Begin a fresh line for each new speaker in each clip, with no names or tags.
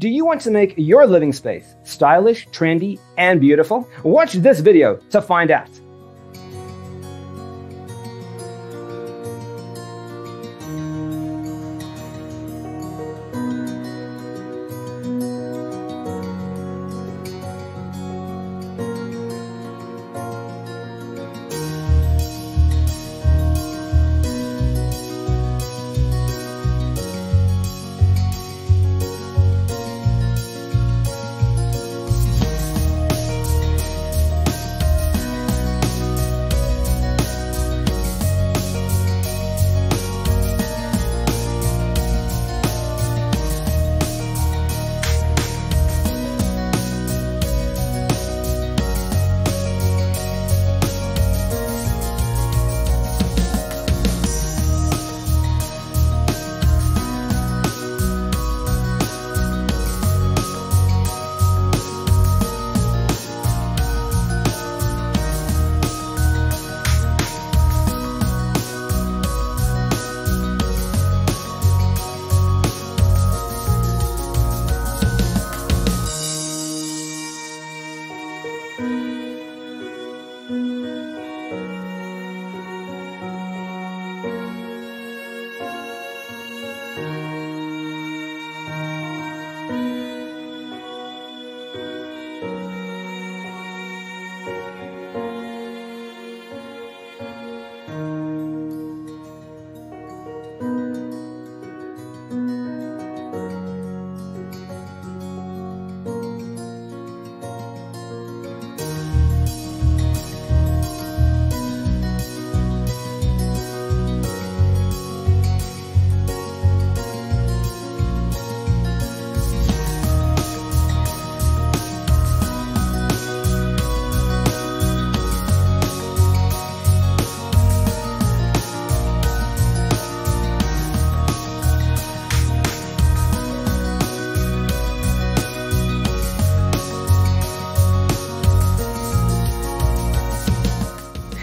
Do you want to make your living space stylish, trendy, and beautiful? Watch this video to find out.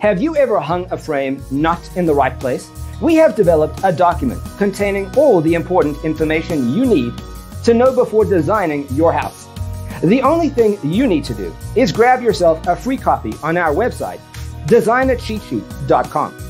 Have you ever hung a frame not in the right place? We have developed a document containing all the important information you need to know before designing your house. The only thing you need to do is grab yourself a free copy on our website, designacheatsheet.com.